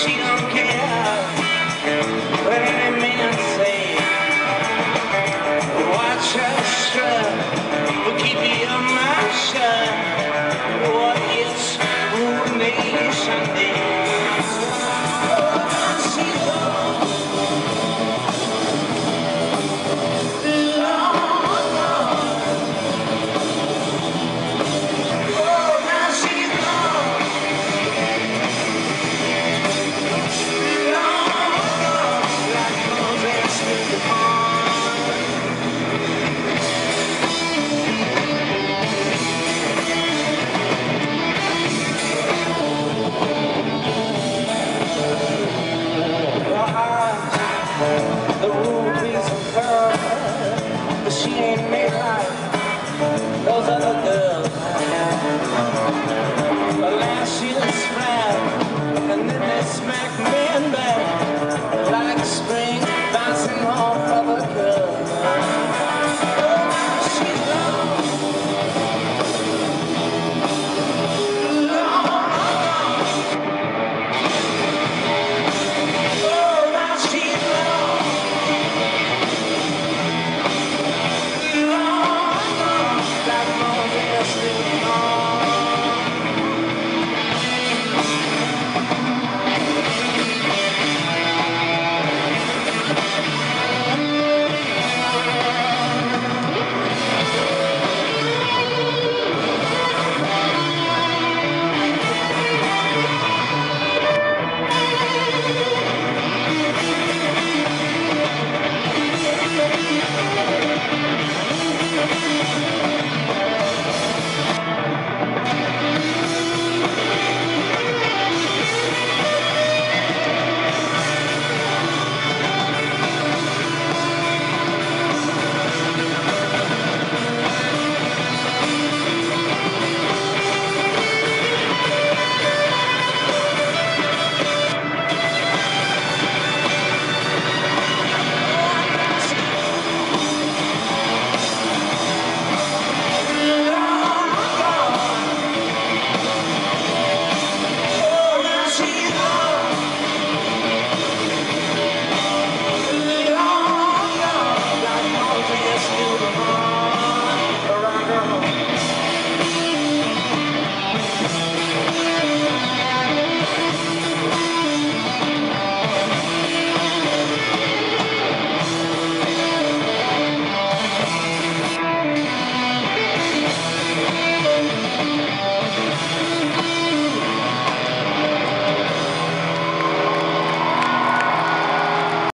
Was she